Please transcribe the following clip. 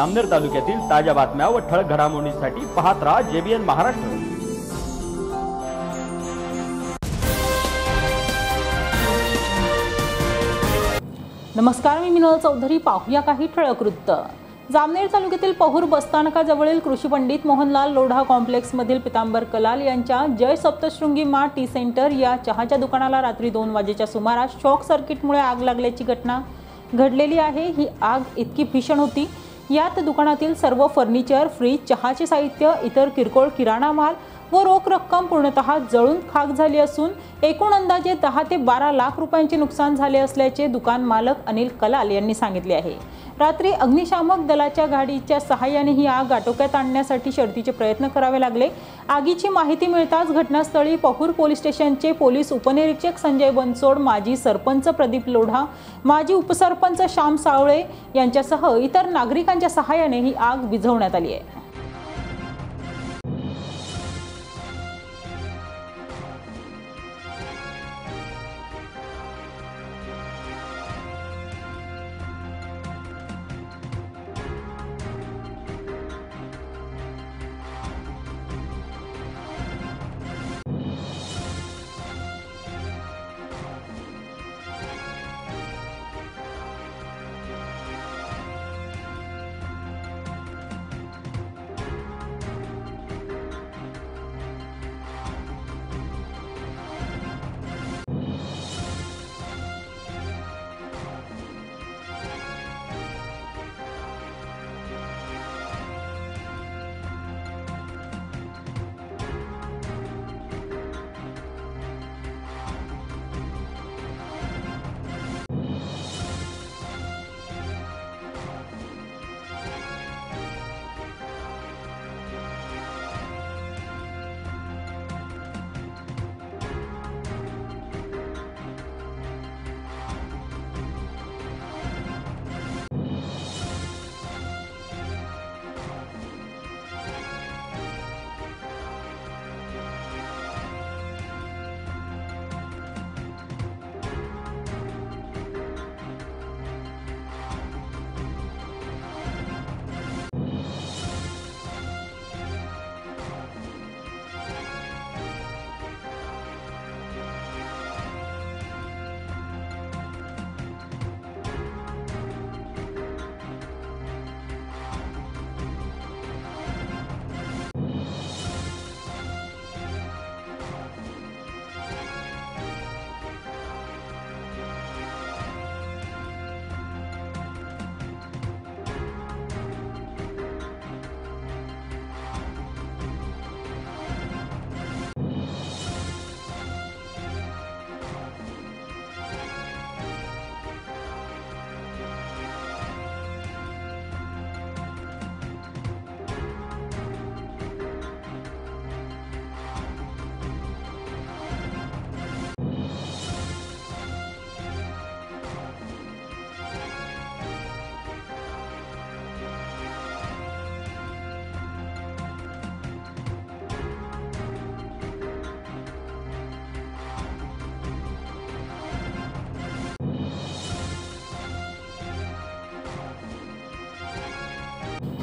अमनेर तालुक्यातील ताज्या बातम्या व ठळक घडामोडींसाठी पाहत राहा जेबीएन महाराष्ट्र. नमस्कार मी मिनल चौधरी. पाहूया काही ठळक वृत्त. जामनेर तालुक्यातील पहूर बसस्थानकाजवळील कृषी पंडित मोहनलाल लोढा कॉम्प्लेक्समधील पितांबर कलाल यांच्या जय सप्तशृंगी मा टी सेंटर या चहाच्या दुकानाला रात्री दोन वाजेच्या सुमारास शॉक सर्किटमुळे आग लागल्याची घटना घडलेली आहे. ही आग इतकी भीषण होती यात दुकानातील सर्व फर्निचर फ्रीज चहाचे साहित्य इतर किरकोळ किराणा माल व रोख रक्कम पूर्णतः जळून खाक झाली असून एकूण अंदाजे दहा ते बारा लाख रुपयांचे नुकसान झाले असल्याचे दुकान मालक अनिल कलाल यांनी सांगितले आहे. रात्री अग्निशामक दलाच्या गाडीच्या सहाय्याने ही आग आटोक्यात आणण्यासाठी शर्तीचे प्रयत्न करावे लागले. आगीची माहिती मिळताच घटनास्थळी पहूर पोलीस स्टेशनचे पोलीस उपनिरीक्षक संजय बनसोड माजी सरपंच प्रदीप लोढा माजी उपसरपंच श्याम सावळे यांच्यासह इतर नागरिकांच्या सहाय्याने ही आग विझवण्यात आली आहे.